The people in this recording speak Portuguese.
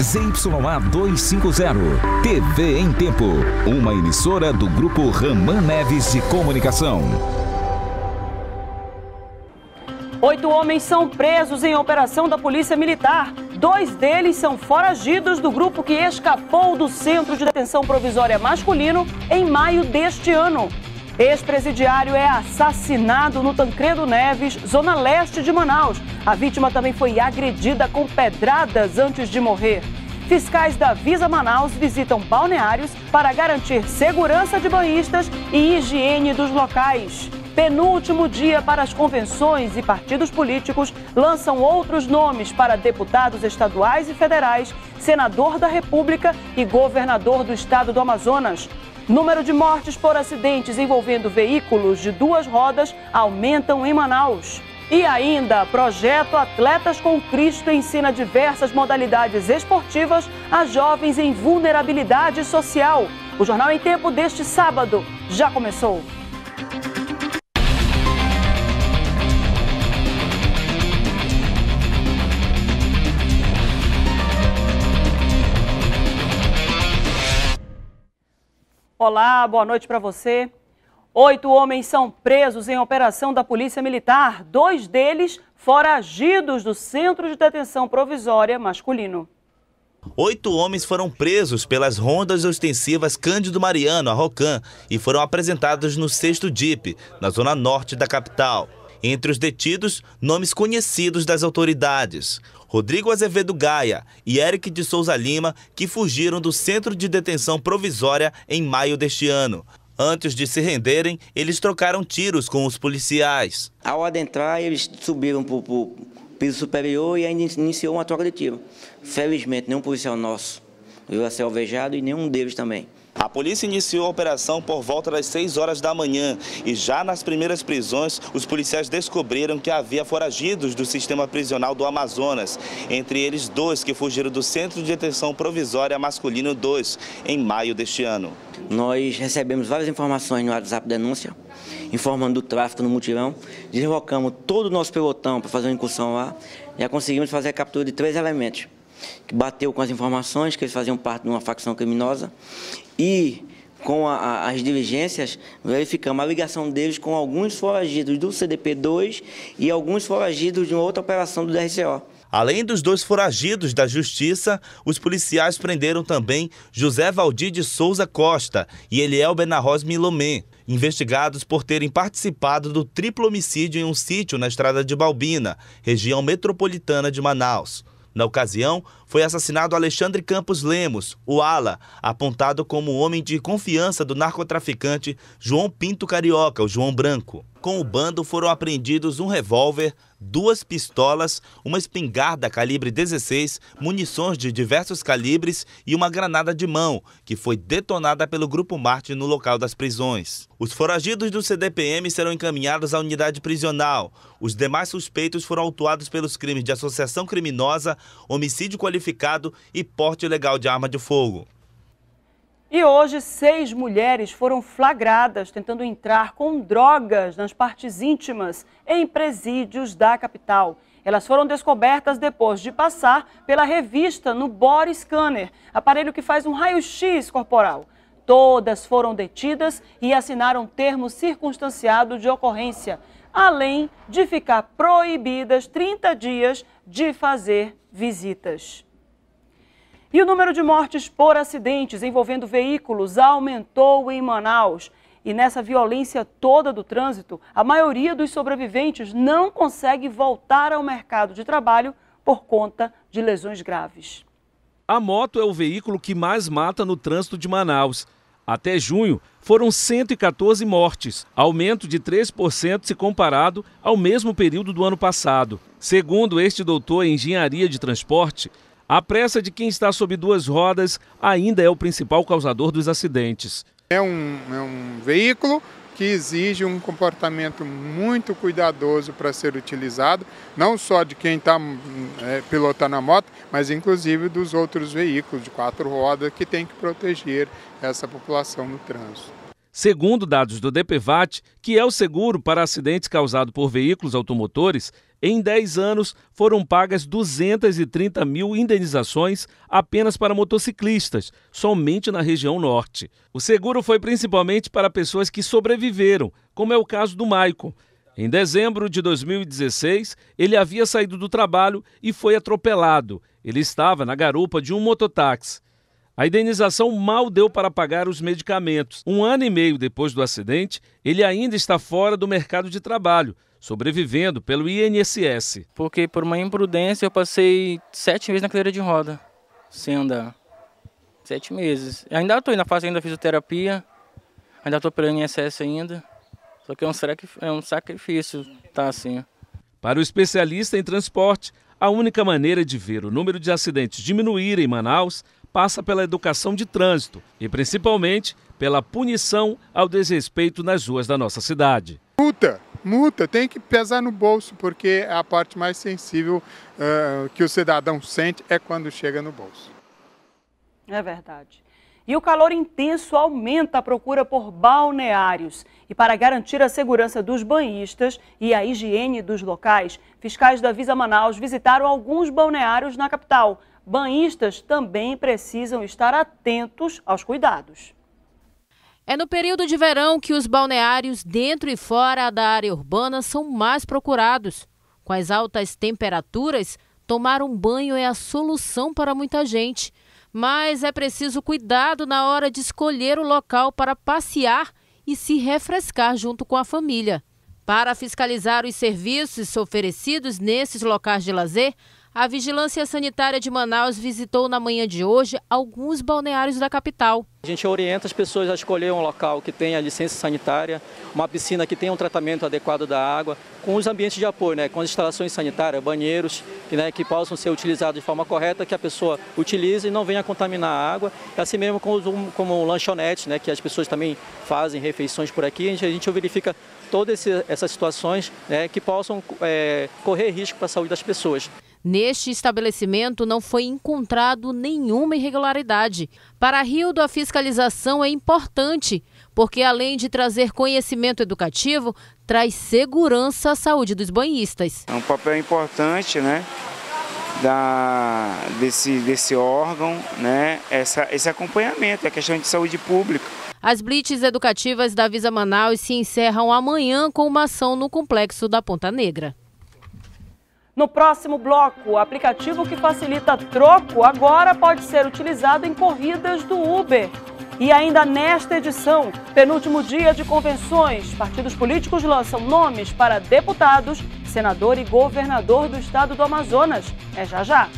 ZYA 250, TV em Tempo. Uma emissora do Grupo Raman Neves de Comunicação. Oito homens são presos em operação da Polícia Militar. Dois deles são foragidos do grupo que escapou do Centro de Detenção Provisória Masculino em maio deste ano. Ex-presidiário é assassinado no Tancredo Neves, zona leste de Manaus. A vítima também foi agredida com pedradas antes de morrer. Fiscais da Visa Manaus visitam balneários para garantir segurança de banhistas e higiene dos locais. Penúltimo dia para as convenções e partidos políticos lançam outros nomes para deputados estaduais e federais, senador da República e governador do estado do Amazonas. Número de mortes por acidentes envolvendo veículos de duas rodas aumentam em Manaus. E ainda, projeto Atletas com Cristo ensina diversas modalidades esportivas a jovens em vulnerabilidade social. O Jornal em Tempo deste sábado já começou. Olá, boa noite para você. Oito homens são presos em operação da Polícia Militar, dois deles foragidos do Centro de Detenção Provisória Masculino. Oito homens foram presos pelas rondas ostensivas Cândido Mariano, a Rocan, e foram apresentados no 6 DIP, na zona norte da capital. Entre os detidos, nomes conhecidos das autoridades. Rodrigo Azevedo Gaia e Eric de Souza Lima, que fugiram do centro de detenção provisória em maio deste ano. Antes de se renderem, eles trocaram tiros com os policiais. A hora de entrar, eles subiram para o piso superior e ainda iniciou uma troca de tiro. Felizmente, nenhum policial nosso veio a ser alvejado e nenhum deles também. A polícia iniciou a operação por volta das 6 horas da manhã e já nas primeiras prisões, os policiais descobriram que havia foragidos do sistema prisional do Amazonas, entre eles dois que fugiram do Centro de Detenção Provisória Masculino 2, em maio deste ano. Nós recebemos várias informações no WhatsApp denúncia, informando do tráfico no mutirão, deslocamos todo o nosso pelotão para fazer uma incursão lá, já conseguimos fazer a captura de três elementos que bateu com as informações que eles faziam parte de uma facção criminosa e com a, a, as diligências, verificamos a ligação deles com alguns foragidos do CDP-2 e alguns foragidos de outra operação do DRCO. Além dos dois foragidos da Justiça, os policiais prenderam também José Valdir de Souza Costa e Eliel Benarros Milomé, investigados por terem participado do triplo homicídio em um sítio na estrada de Balbina, região metropolitana de Manaus. Na ocasião, foi assassinado Alexandre Campos Lemos, o Ala, apontado como homem de confiança do narcotraficante João Pinto Carioca, o João Branco. Com o bando foram apreendidos um revólver, duas pistolas, uma espingarda calibre 16, munições de diversos calibres e uma granada de mão, que foi detonada pelo Grupo Marte no local das prisões. Os foragidos do CDPM serão encaminhados à unidade prisional. Os demais suspeitos foram autuados pelos crimes de associação criminosa, homicídio qualificado e porte ilegal de arma de fogo. E hoje, seis mulheres foram flagradas tentando entrar com drogas nas partes íntimas em presídios da capital. Elas foram descobertas depois de passar pela revista no Body Scanner, aparelho que faz um raio-x corporal. Todas foram detidas e assinaram termo circunstanciado de ocorrência, além de ficar proibidas 30 dias de fazer visitas. E o número de mortes por acidentes envolvendo veículos aumentou em Manaus. E nessa violência toda do trânsito, a maioria dos sobreviventes não consegue voltar ao mercado de trabalho por conta de lesões graves. A moto é o veículo que mais mata no trânsito de Manaus. Até junho, foram 114 mortes, aumento de 3% se comparado ao mesmo período do ano passado. Segundo este doutor em engenharia de transporte, a pressa de quem está sob duas rodas ainda é o principal causador dos acidentes. É um, é um veículo que exige um comportamento muito cuidadoso para ser utilizado, não só de quem está é, pilotando a moto, mas inclusive dos outros veículos de quatro rodas que tem que proteger essa população no trânsito. Segundo dados do DPVAT, que é o seguro para acidentes causados por veículos automotores, em 10 anos foram pagas 230 mil indenizações apenas para motociclistas, somente na região norte. O seguro foi principalmente para pessoas que sobreviveram, como é o caso do Maicon. Em dezembro de 2016, ele havia saído do trabalho e foi atropelado. Ele estava na garupa de um mototáxi. A indenização mal deu para pagar os medicamentos. Um ano e meio depois do acidente, ele ainda está fora do mercado de trabalho, sobrevivendo pelo INSS. Porque por uma imprudência eu passei sete meses na cadeira de roda, sem andar. Sete meses. Ainda estou na fase ainda fisioterapia, ainda estou pelo INSS ainda. Só que é um, é um sacrifício tá assim. Para o especialista em transporte, a única maneira de ver o número de acidentes diminuir em Manaus passa pela educação de trânsito e principalmente pela punição ao desrespeito nas ruas da nossa cidade. Multa, multa, tem que pesar no bolso, porque a parte mais sensível uh, que o cidadão sente é quando chega no bolso. É verdade. E o calor intenso aumenta a procura por balneários. E para garantir a segurança dos banhistas e a higiene dos locais, fiscais da Visa Manaus visitaram alguns balneários na capital banhistas também precisam estar atentos aos cuidados. É no período de verão que os balneários dentro e fora da área urbana são mais procurados. Com as altas temperaturas, tomar um banho é a solução para muita gente. Mas é preciso cuidado na hora de escolher o local para passear e se refrescar junto com a família. Para fiscalizar os serviços oferecidos nesses locais de lazer, a Vigilância Sanitária de Manaus visitou na manhã de hoje alguns balneários da capital. A gente orienta as pessoas a escolher um local que tenha licença sanitária, uma piscina que tenha um tratamento adequado da água, com os ambientes de apoio, né, com as instalações sanitárias, banheiros, que, né, que possam ser utilizados de forma correta, que a pessoa utilize e não venha contaminar a água. Assim mesmo como, como lanchonete, né, que as pessoas também fazem refeições por aqui, a gente, a gente verifica todas essas situações né, que possam é, correr risco para a saúde das pessoas. Neste estabelecimento não foi encontrado nenhuma irregularidade. Para Rildo, a fiscalização é importante, porque além de trazer conhecimento educativo, traz segurança à saúde dos banhistas. É um papel importante, né? Da, desse, desse órgão, né? Essa, esse acompanhamento, a questão de saúde pública. As blitz educativas da Visa Manaus se encerram amanhã com uma ação no complexo da Ponta Negra. No próximo bloco, o aplicativo que facilita troco agora pode ser utilizado em corridas do Uber. E ainda nesta edição, penúltimo dia de convenções, partidos políticos lançam nomes para deputados, senador e governador do estado do Amazonas. É já já.